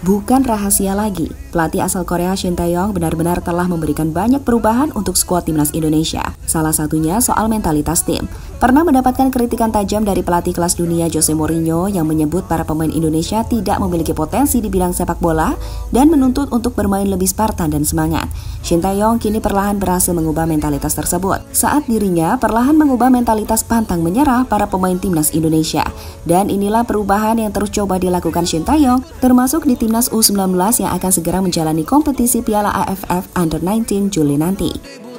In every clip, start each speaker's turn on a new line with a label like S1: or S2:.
S1: Bukan rahasia lagi, pelatih asal Korea Shin Tae-yong benar-benar telah memberikan banyak perubahan untuk skuad timnas Indonesia. Salah satunya soal mentalitas tim. Pernah mendapatkan kritikan tajam dari pelatih kelas dunia Jose Mourinho yang menyebut para pemain Indonesia tidak memiliki potensi di bidang sepak bola dan menuntut untuk bermain lebih Spartan dan semangat. Shin Tae-yong kini perlahan berhasil mengubah mentalitas tersebut. Saat dirinya perlahan mengubah mentalitas pantang menyerah para pemain timnas Indonesia. Dan inilah perubahan yang terus coba dilakukan Shin Tae-yong termasuk di tim timnas U19 yang akan segera menjalani kompetisi Piala AFF Under 19 Juli nanti.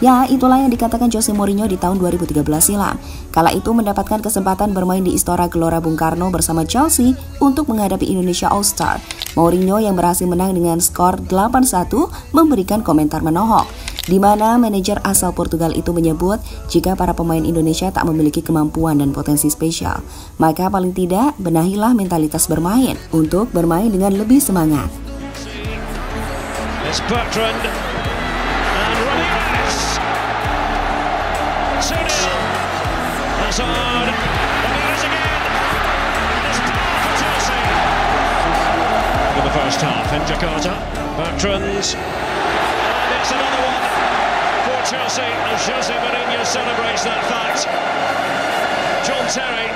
S1: Ya, itulah yang dikatakan Jose Mourinho di tahun 2013 silam. Kala itu mendapatkan kesempatan bermain di Istora Gelora Bung Karno bersama Chelsea untuk menghadapi Indonesia All-Star. Mourinho yang berhasil menang dengan skor 8-1 memberikan komentar menohok di mana manajer asal Portugal itu menyebut jika para pemain Indonesia tak memiliki kemampuan dan potensi spesial, maka paling tidak benahilah mentalitas bermain untuk bermain dengan lebih semangat. The first half, in Jakarta, Bertrand. And it's another one for Chelsea. And Jose Mourinho celebrates that fact. John Terry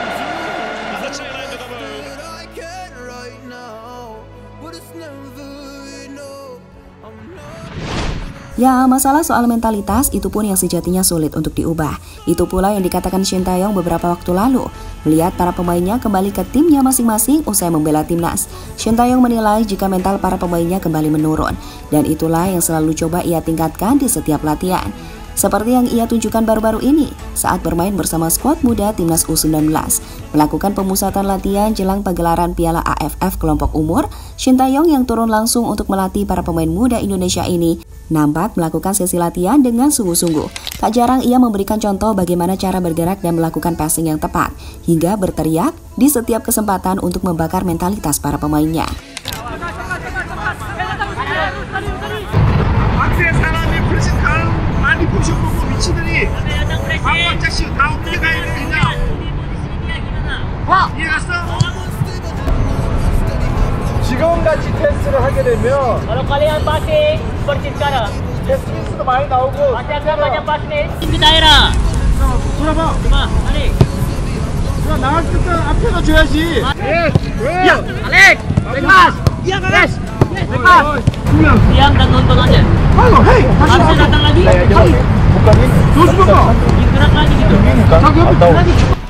S1: Ya, masalah soal mentalitas itu pun yang sejatinya sulit untuk diubah. Itu pula yang dikatakan Shin Taeyong beberapa waktu lalu. Melihat para pemainnya kembali ke timnya masing-masing usai membela timnas. Shin Taeyong menilai jika mental para pemainnya kembali menurun. Dan itulah yang selalu coba ia tingkatkan di setiap latihan. Seperti yang ia tunjukkan baru-baru ini saat bermain bersama skuad muda timnas U19. Melakukan pemusatan latihan jelang pagelaran Piala AFF kelompok umur, Shin Taeyong yang turun langsung untuk melatih para pemain muda Indonesia ini nampak melakukan sesi latihan dengan sungguh-sungguh. Tak jarang ia memberikan contoh bagaimana cara bergerak dan melakukan passing yang tepat, hingga berteriak di setiap kesempatan untuk membakar mentalitas para pemainnya.
S2: 지금같이 패스를 하게 되면
S3: Kalau kalian passing seperti sekarang
S2: 패스미스도 많이 나오고
S3: banyak nih Di daerah
S2: 돌아봐
S3: balik
S2: 야 나갈 때 앞에다 줘야지 예
S3: Ya, balik Lepas Iya, Yes Lepas Diam dan nonton aja
S2: 아이고 헤이 다시
S3: Harusnya datang lagi
S2: 조수가
S3: Digerak lagi gitu
S2: 자기 옆에 lagi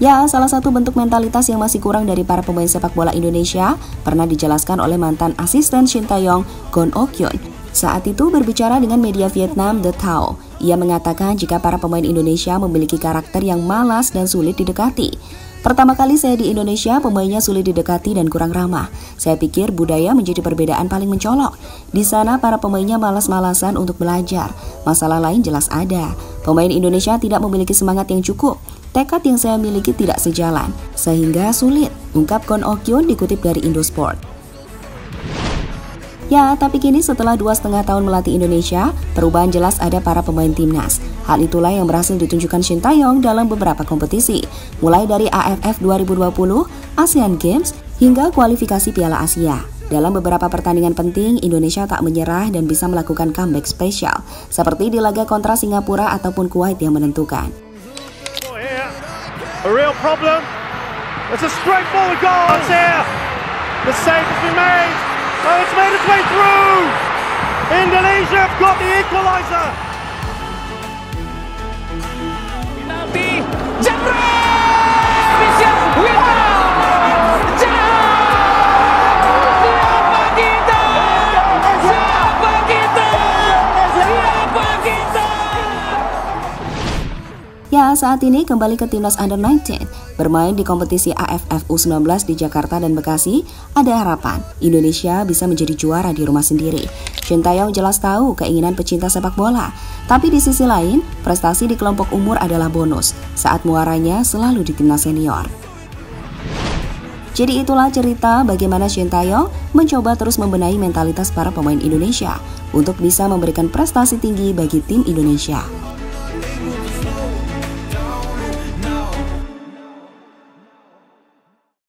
S1: Ya, salah satu bentuk mentalitas yang masih kurang dari para pemain sepak bola Indonesia pernah dijelaskan oleh mantan asisten Shin Taeyong, Gon Okyun. Saat itu berbicara dengan media Vietnam The Tao, ia mengatakan jika para pemain Indonesia memiliki karakter yang malas dan sulit didekati. Pertama kali saya di Indonesia, pemainnya sulit didekati dan kurang ramah. Saya pikir budaya menjadi perbedaan paling mencolok. Di sana para pemainnya malas-malasan untuk belajar. Masalah lain jelas ada. Pemain Indonesia tidak memiliki semangat yang cukup. Tekad yang saya miliki tidak sejalan, sehingga sulit, ungkap Kon Okyun dikutip dari Indosport. Ya, tapi kini setelah dua setengah tahun melatih Indonesia, perubahan jelas ada para pemain timnas. Hal itulah yang berhasil ditunjukkan Shin Taeyong dalam beberapa kompetisi, mulai dari AFF 2020, ASEAN Games, hingga kualifikasi Piala Asia. Dalam beberapa pertandingan penting, Indonesia tak menyerah dan bisa melakukan comeback spesial, seperti di laga kontra Singapura ataupun Kuwait yang menentukan.
S4: It's a straightforward goal. It's. The save has been made. Oh, it's made its way through. Indonesia have got the equaliser.
S1: Saat ini kembali ke timnas Under 19. Bermain di kompetisi AFF U19 di Jakarta dan Bekasi, ada harapan Indonesia bisa menjadi juara di rumah sendiri. Shin Taeyong jelas tahu keinginan pecinta sepak bola. Tapi di sisi lain, prestasi di kelompok umur adalah bonus saat muaranya selalu di timnas senior. Jadi itulah cerita bagaimana Shin Taeyong mencoba terus membenahi mentalitas para pemain Indonesia untuk bisa memberikan prestasi tinggi bagi tim Indonesia.